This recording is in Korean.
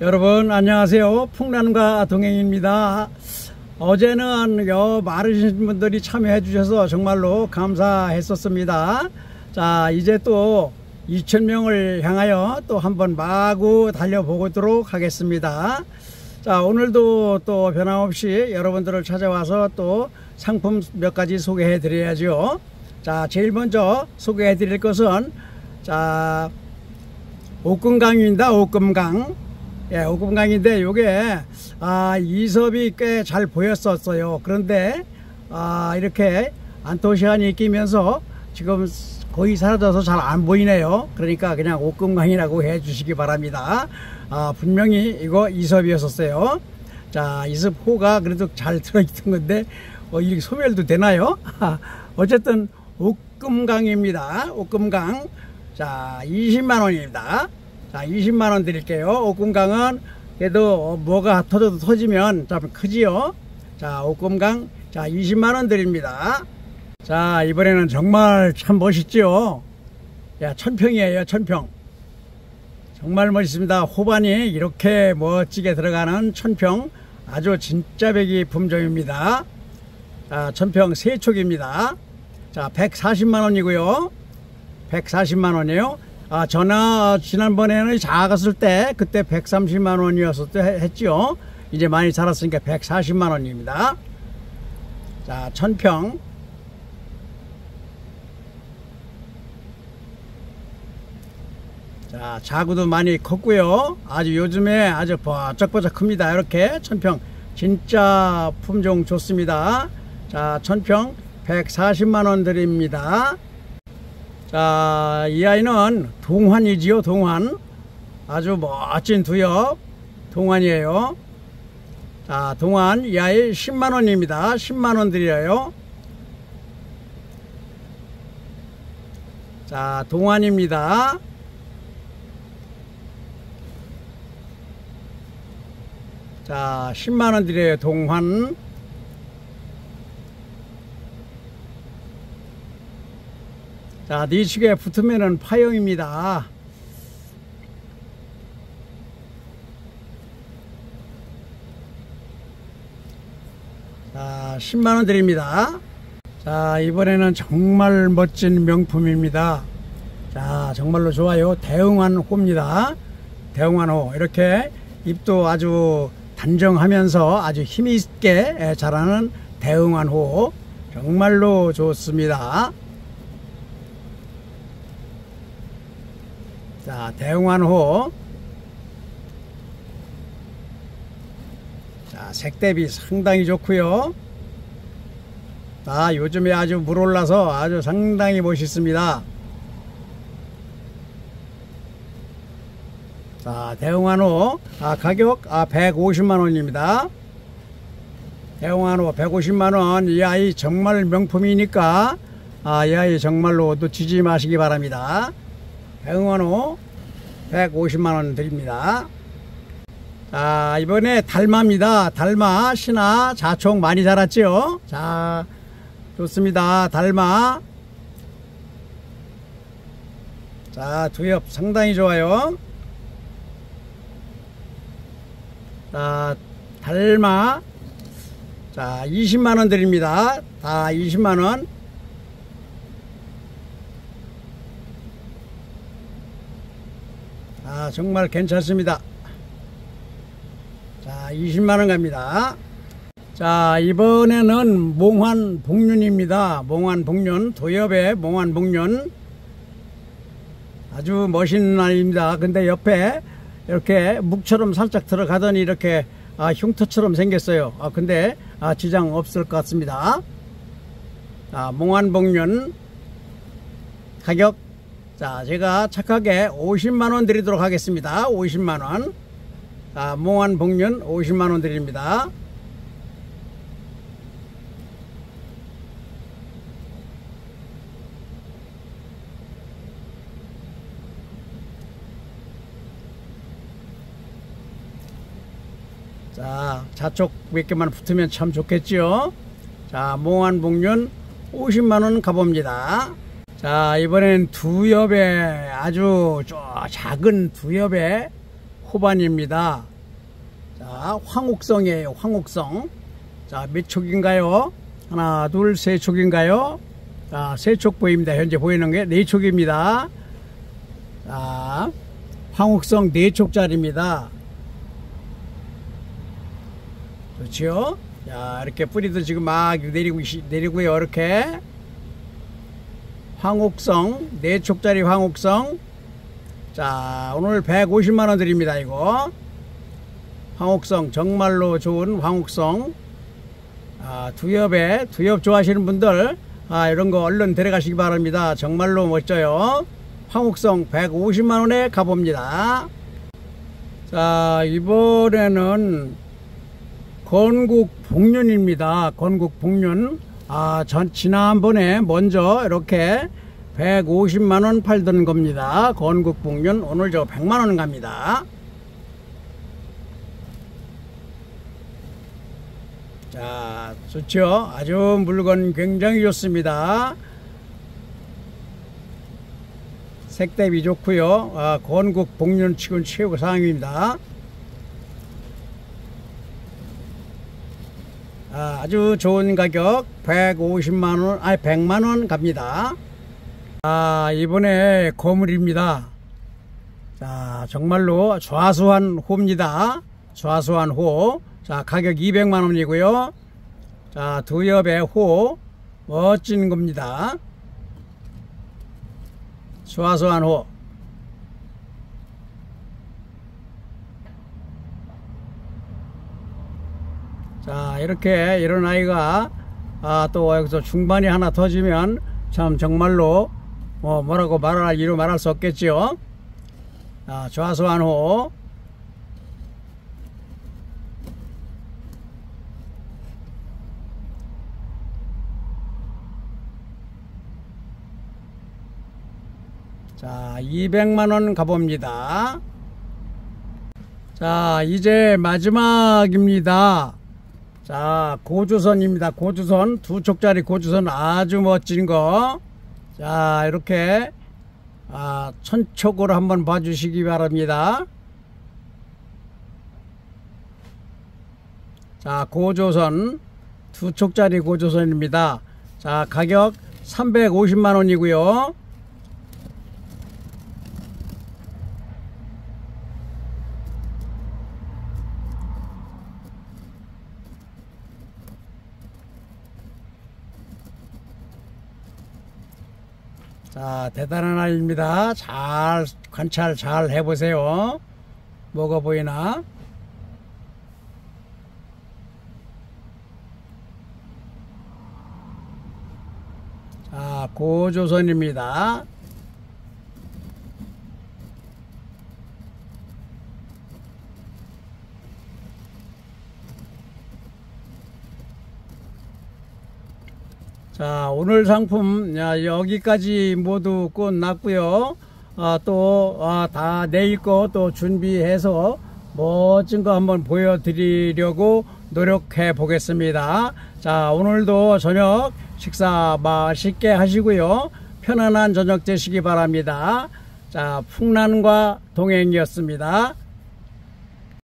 여러분 안녕하세요. 풍란과 동행입니다. 어제는 여 많으신 분들이 참여해 주셔서 정말로 감사했었습니다. 자 이제 또 2천명을 향하여 또 한번 마구 달려보도록 하겠습니다. 자 오늘도 또 변함없이 여러분들을 찾아와서 또 상품 몇 가지 소개해 드려야죠. 자 제일 먼저 소개해 드릴 것은 자 옥금강입니다. 옥금강 예, 오금강인데 요게 아, 이섭이 꽤 잘 보였었어요. 그런데 아, 이렇게 안토시안이 끼면서 지금 거의 사라져서 잘 안 보이네요. 그러니까 그냥 옥금강이라고 해 주시기 바랍니다. 아, 분명히 이거 이섭이었었어요. 자, 이섭호가 그래도 잘 들어있던 건데 어, 이렇게 소멸도 되나요? 어쨌든 옥금강입니다. 옥금강. 자, 20만 원입니다. 자 20만원 드릴게요. 옥금강은 그래도 뭐가 터져도 터지면 좀 크지요. 자 옥금강. 자 20만원 드립니다. 자 이번에는 정말 참 멋있죠 야 천평이에요 천평. 정말 멋있습니다. 호반이 이렇게 멋지게 들어가는 천평. 아주 진짜 배기 품종입니다. 자 천평 세촉입니다. 자 140만원이고요. 140만원이에요 아, 전화 지난번에는 작았을 때 그때 130만 원이었을 때 했죠. 이제 많이 자랐으니까 140만 원입니다. 자, 천평. 자, 자구도 많이 컸고요. 아주 요즘에 아주 버쩍버쩍 큽니다. 이렇게 천평. 진짜 품종 좋습니다. 자, 천평 140만 원 드립니다. 자, 이 아이는 동환이지요, 동환. 아주 멋진 두엽, 동환이에요. 자, 동환, 이 아이 10만원입니다. 10만원 드려요. 자, 동환입니다. 자, 10만원 드려요, 동환. 자, 니축에 붙으면은 파형입니다. 자, 10만원 드립니다. 자, 이번에는 정말 멋진 명품입니다. 자, 정말로 좋아요. 대응한 호입니다. 대응한 호. 이렇게 잎도 아주 단정하면서 아주 힘있게 자라는 대응한 호. 정말로 좋습니다. 자, 대웅환호. 자, 색대비 상당히 좋고요. 아, 요즘에 아주 물 올라서 아주 상당히 멋있습니다. 자, 대웅환호. 아, 가격 아, 150만 원입니다. 대웅환호 150만 원. 이 아이 정말 명품이니까 아, 이 아이 정말로 놓치지 마시기 바랍니다. 백원호 150만원 드립니다. 자, 이번에 달마입니다. 달마, 신화, 자총 많이 자랐죠? 자, 좋습니다. 달마. 자, 두엽 상당히 좋아요. 자, 달마. 자, 20만원 드립니다. 다 20만원. 아, 정말 괜찮습니다. 자, 20만원 갑니다. 자, 이번에는 몽환 복륜입니다. 몽환 복륜, 도엽의 몽환 복륜. 아주 멋있는 아이입니다. 근데 옆에 이렇게 묵처럼 살짝 들어가더니 이렇게 아, 흉터처럼 생겼어요. 아, 근데 아, 지장 없을 것 같습니다. 아, 몽환 복륜 가격 자 제가 착하게 50만원 드리도록 하겠습니다. 50만원. 자 몽환 복륜 50만원 드립니다. 자 자쪽 몇 개만 붙으면 참 좋겠죠 자 몽환 복륜 50만원 가봅니다 자 이번엔 두 엽의 아주 작은 두 엽의 호반입니다. 자, 황옥성이에요. 황옥성. 자, 몇 촉인가요? 하나, 둘, 세 촉인가요? 자, 세 촉 보입니다. 현재 보이는 게 네 촉입니다. 자, 황옥성 네 촉짜리입니다. 그렇죠? 자, 이렇게 뿌리도 지금 막 내리고, 내리고요. 이렇게. 황옥성, 네 촉짜리 황옥성. 자, 오늘 150만원 드립니다, 이거. 황옥성, 정말로 좋은 황옥성. 아, 두엽에, 두엽 좋아하시는 분들, 아, 이런 거 얼른 데려가시기 바랍니다. 정말로 멋져요. 황옥성 150만원에 가봅니다. 자, 이번에는 건국 복륜입니다. 건국 복륜. 아, 전, 지난번에 먼저 이렇게 150만원 팔던 겁니다. 건국 복륜. 오늘 저 100만원 갑니다. 자, 좋죠? 아주 물건 굉장히 좋습니다. 색대비 좋고요. 아, 건국 복륜 치곤 최고 상황입니다. 아, 아주 좋은 가격. 150만원 아니 100만원 갑니다. 아 이번에 거물입니다. 자 정말로 좌수한 호입니다. 좌수한 호자 가격 200만원이고요. 자 두엽의 호. 멋진 겁니다. 좌수한 호 자 이렇게 이런 아이가 아, 또 여기서 중반이 하나 터지면 참 정말로 뭐 뭐라고 말할 이루 말할 수 없겠죠 아, 좌수한 호 자, 200만원 가봅니다. 자, 이제 마지막입니다. 자 고주선입니다. 고주선. 두 촉짜리 고주선 아주 멋진 거자 이렇게 아, 천촉으로 한번 봐주시기 바랍니다. 자 고조선. 두 촉짜리 고조선입니다. 자 가격 350만원이고요 자, 대단한 아이입니다. 잘 관찰 잘 해보세요. 뭐가 보이나? 자, 고조선입니다. 자 오늘 상품 여기까지 모두 끝났고요. 아, 또다 아, 내일 거 또 준비해서 멋진 거 한번 보여드리려고 노력해 보겠습니다. 자 오늘도 저녁 식사 맛있게 하시고요. 편안한 저녁 되시기 바랍니다. 자 풍란과 동행이었습니다